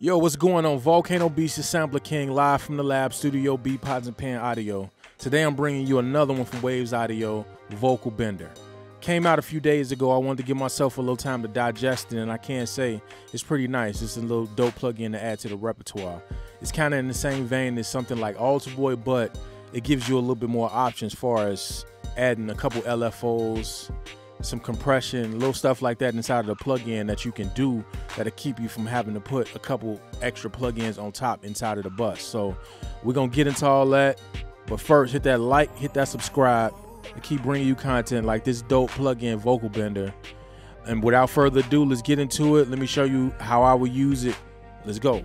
Yo, what's going on? Volcano Beats, the Sampler King, live from the lab, Studio B, Pods and Pan Audio. Today I'm bringing you another one from Waves Audio, Vocal Bender. Came out a few days ago. I wanted to give myself a little time to digest it, and I can't say it's pretty nice. It's a little dope plug-in to add to the repertoire. It's kind of in the same vein as something like Alter Boy, but it gives you a little bit more options as far as adding a couple LFOs, some compression, little stuff like that inside of the plugin that you can do that'll keep you from having to put a couple extra plugins on top inside of the bus. So we're gonna get into all that. But first, hit that like, hit that subscribe, and keep bringing you content like this dope plugin Vocal Bender. And without further ado, let's get into it. Let me show you how I would use it. Let's go.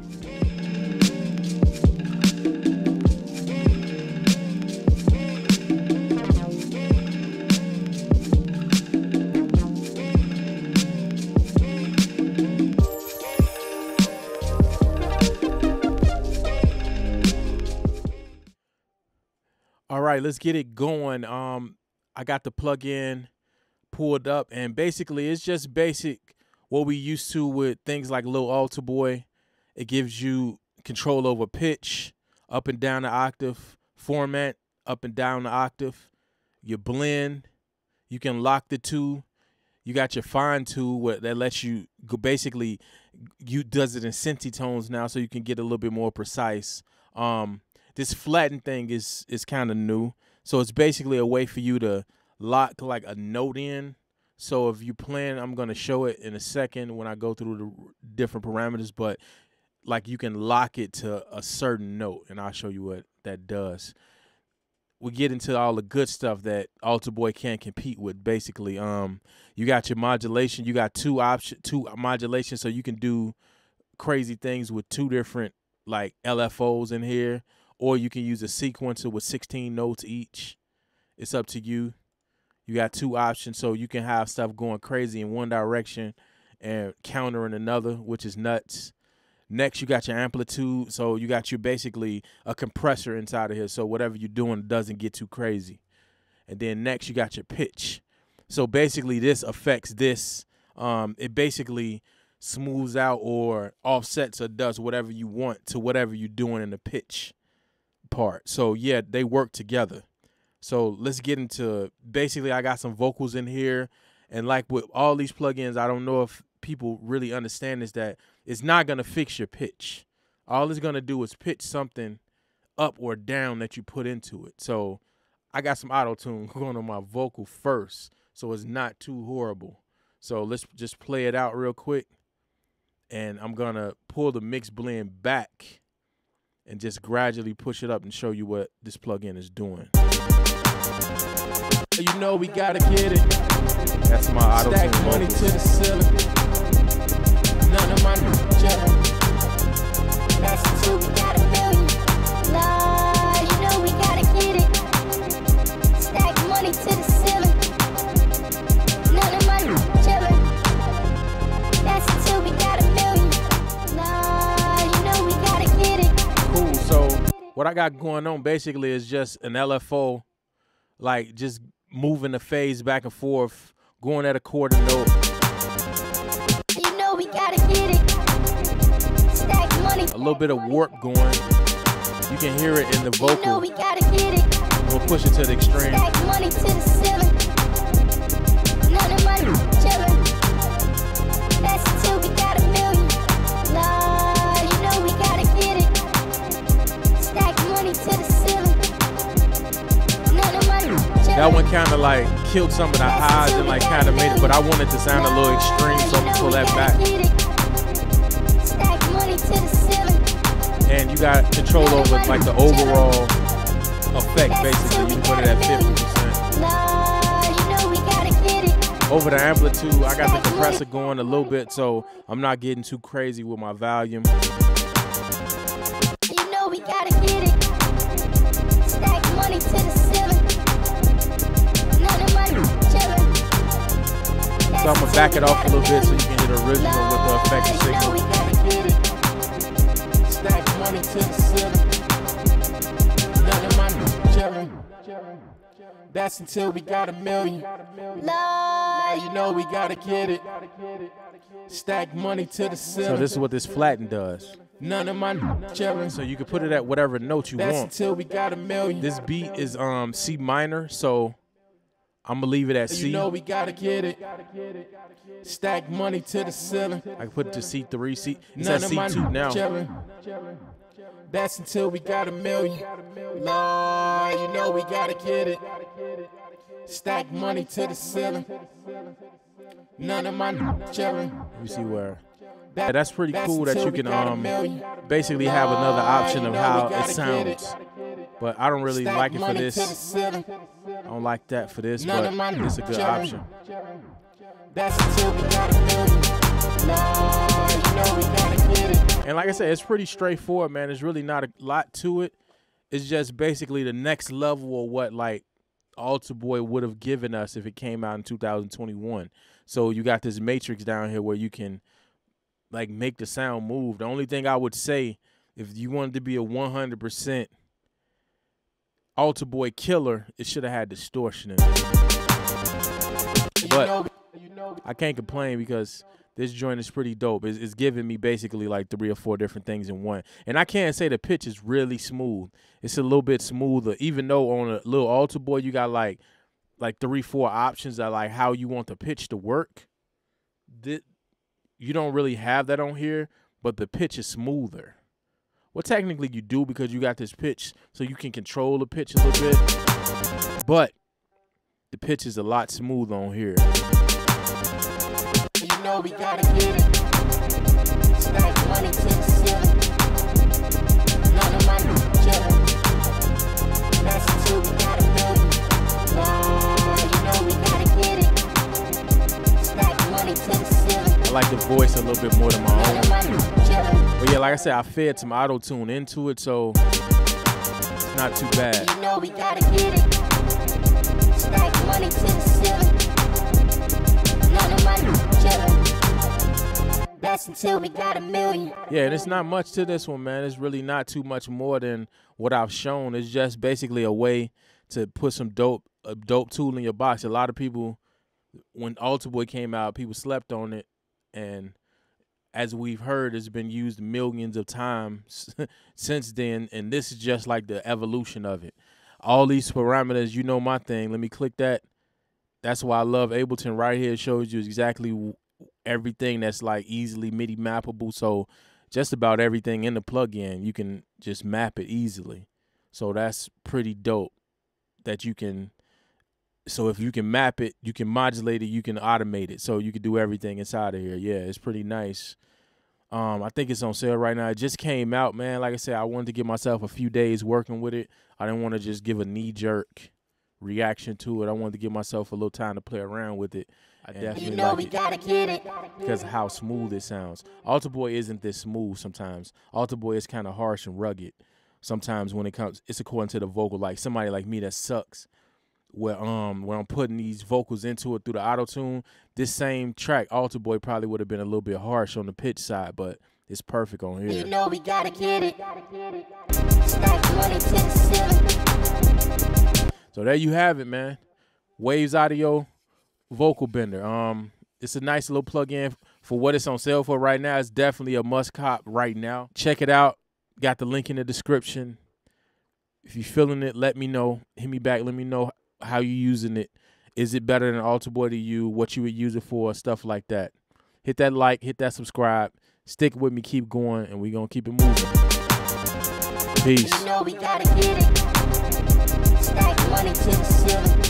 Right, let's get it going. Um, I got the plug-in pulled up, and basically it's just basic what we used to with things like Lil Alter Boy. It gives you control over pitch, up and down the octave, formant, up and down the octave, your blend. You can lock the two. You got your fine tool that lets you go basically you does it in Cinti tones now, so you can get a little bit more precise. Um, this flatten thing is is kind of new. So it's basically a way for you to lock like a note in. So if you plan, I'm gonna show it in a second when I go through the different parameters, but like you can lock it to a certain note, and I'll show you what that does. We get into all the good stuff that Alter Boy can't compete with. Basically, um, you got your modulation. You got two option, two modulations, so you can do crazy things with two different like LFOs in here or you can use a sequencer with 16 notes each. It's up to you. You got two options, so you can have stuff going crazy in one direction and counter in another, which is nuts. Next, you got your amplitude, so you got your basically a compressor inside of here, so whatever you're doing doesn't get too crazy. And then next, you got your pitch. So basically, this affects this. Um, it basically smooths out or offsets or does whatever you want to whatever you're doing in the pitch part. So yeah, they work together. So let's get into basically I got some vocals in here and like with all these plugins, I don't know if people really understand is that it's not going to fix your pitch. All it's going to do is pitch something up or down that you put into it. So I got some auto tune going on my vocal first, so it's not too horrible. So let's just play it out real quick. And I'm going to pull the mix blend back and just gradually push it up and show you what this plugin is doing. You know we gotta get it. That's my auto Stack money to the ceiling. What I got going on basically is just an LFO, like just moving the phase back and forth, going at a quarter note. You know we gotta get it. Stack money. A little bit of warp going. You can hear it in the vocal. You know we gotta get it. We'll push it to the extreme. Stack money to the ceiling. That one kind of like killed some of the highs and like kind of made it, but I wanted to sound a little extreme, so I'm gonna pull that back. And you got control over like the overall effect, basically. You can put it at 50%. Over the amplitude, I got the compressor going a little bit, so I'm not getting too crazy with my volume. I'm gonna back it off a little bit so you can original with the effective signal. Stack money to the ceiling. That's until we got a million. Nah, you know we gotta get it. Stack money to the ceiling. So this is what this flatten does. None of my chillin'. So you can put it at whatever note you That's want. until we got a million. This beat is um C minor, so I'm gonna leave it at C. You know we gotta get it. Stack money to the ceiling. I can put it to C three. C it's None at C two now. That's until we got a million. Lord, you know we gotta get it. Stack money to the ceiling. None of my chillin'. Let me see where. Yeah, that's pretty cool that you can um basically have another option of you how we it gotta get it. sounds. But I don't really Stack like it for money to the this. I don't like that for this, None but it's a good chillin'. option. That's until we got a million. Lord, you know we gotta get it. And like I said, it's pretty straightforward, man. There's really not a lot to it. It's just basically the next level of what like Alter Boy would have given us if it came out in 2021. So you got this matrix down here where you can like make the sound move. The only thing I would say if you wanted to be a 100% Alter Boy killer, it should have had distortion in it. But I can't complain because this joint is pretty dope. It's, it's giving me basically like three or four different things in one. And I can't say the pitch is really smooth. It's a little bit smoother, even though on a little Alter Boy you got like like three, four options that like how you want the pitch to work. Thi- you don't really have that on here, but the pitch is smoother. Well, technically you do because you got this pitch, so you can control the pitch a little bit. But the pitch is a lot smoother on here. You know we gotta get it. Stack money to the ceiling. None of my. That's until we got a million. Lord, you know we gotta get it. Stack money to the ceiling. I like the voice a little bit more than my own. Of my chillin'. But yeah, like I said, I fed some auto tune into it, so it's not too bad. You know we gotta get it. Stack money to the ceiling. None of my. That's until we got a million. Yeah, and it's not much to this one, man. It's really not too much more than what I've shown. It's just basically a way to put some dope, a dope tool in your box. A lot of people, when Alter Boy came out, people slept on it, and as we've heard, it's been used millions of times since then. And this is just like the evolution of it. All these parameters, you know my thing. Let me click that. That's why I love Ableton right here. Shows you exactly everything that's like easily MIDI mappable. So just about everything in the plugin, you can just map it easily. So that's pretty dope that you can so if you can map it, you can modulate it, you can automate it. So you can do everything inside of here. Yeah, it's pretty nice. Um, I think it's on sale right now. It just came out, man. Like I said, I wanted to give myself a few days working with it. I didn't want to just give a knee jerk reaction to it. I wanted to give myself a little time to play around with it. I definitely You know like we it gotta get it. because of how smooth it sounds. Alter Boy isn't this smooth sometimes. Alter Boy is kind of harsh and rugged. Sometimes when it comes, it's according to the vocal. Like somebody like me that sucks. Where um when I'm putting these vocals into it through the auto tune, this same track Alter Boy probably would have been a little bit harsh on the pitch side, but it's perfect on here. You know we gotta get it. Stack money to the ceiling. So there you have it, man. Waves Audio Vocal Bender. Um, it's a nice little plug-in for what it's on sale for right now. It's definitely a must cop right now. Check it out. Got the link in the description. If you're feeling it, let me know. Hit me back. Let me know how you using it. Is it better than Alter Boy to you? What you would use it for? Stuff like that. Hit that like. Hit that subscribe. Stick with me. Keep going, and we gonna keep it moving. Peace. You know